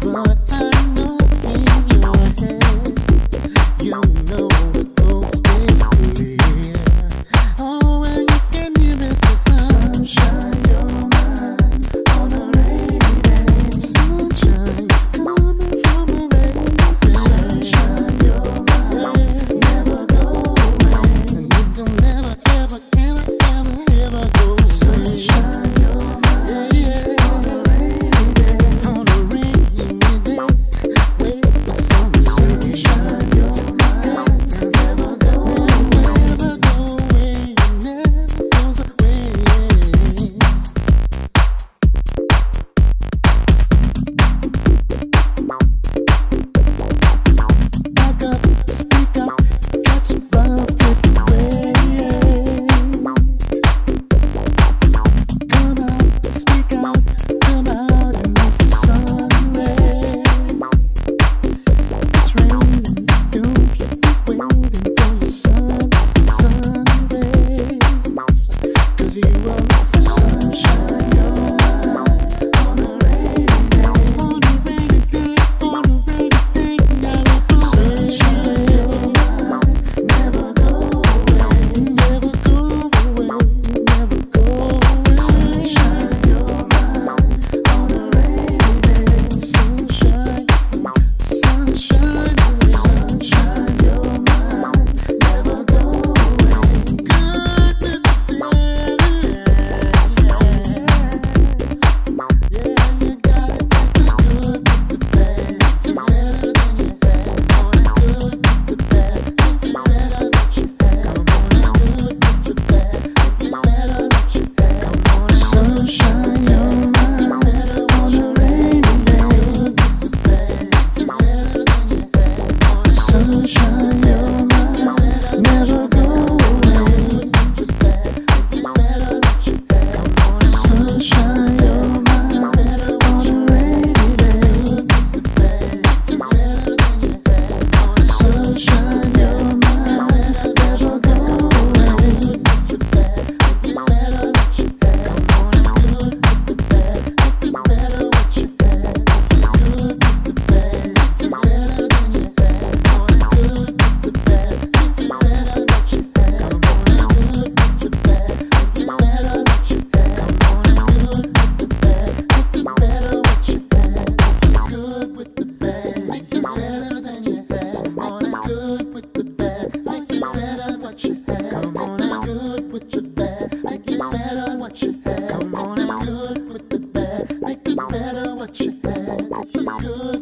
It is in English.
but I sunshine. what you had. Come on, and good with the bad. Make it better what you had. Look good.